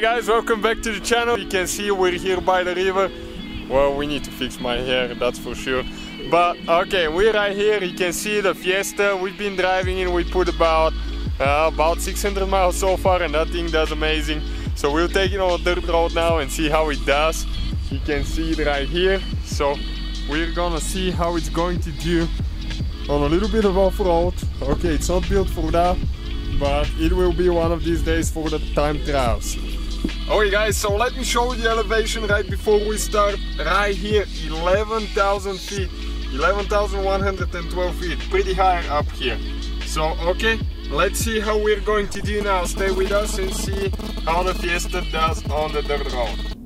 Guys, welcome back to the channel. You can see we're here by the river. Well, we need to fix my hair, that's for sure. But okay, we're right here. You can see the Fiesta. We've been driving in. We put about uh, about 600 miles so far, and that thing does amazing. So we'll take it on a dirt road now and see how it does. You can see it right here. So we're gonna see how it's going to do on a little bit of off-road. Okay, it's not built for that, but it will be one of these days for the time trials. Okay guys, so let me show you the elevation right before we start. Right here, 11,000 feet, 11,112 feet, pretty high up here. So, okay, let's see how we're going to do now. Stay with us and see how the Fiesta does on the dirt road.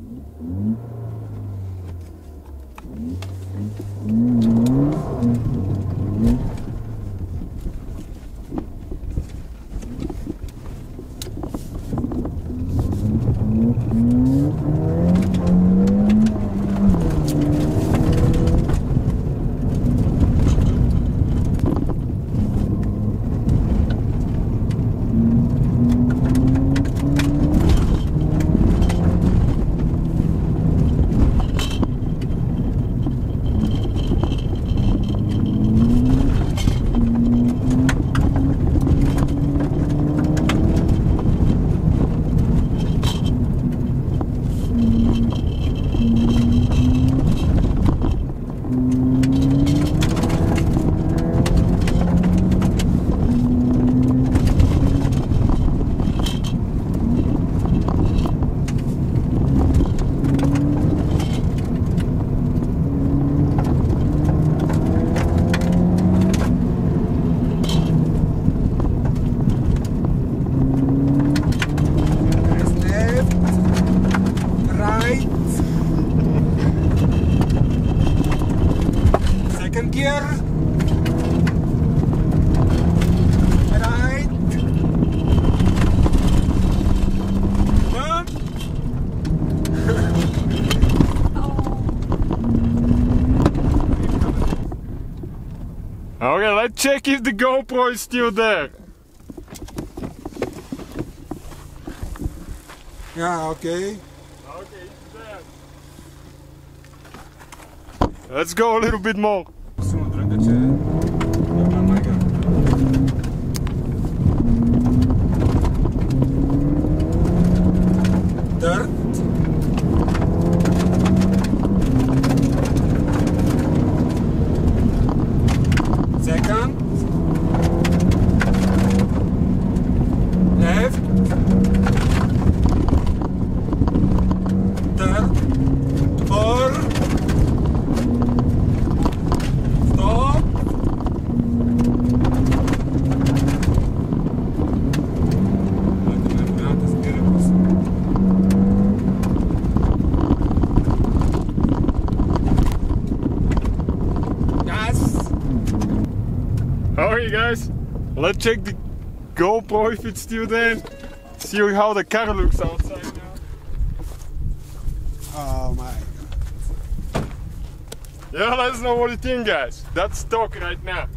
Oh. Okay, let's check if the GoPro is still there. Yeah, okay. Okay, it's there. Let's go a little bit more. Alright guys, let's check the GoPro if it's still there. See how the car looks outside now. Oh my god. Yeah, let us know what you think guys. That's stock right now.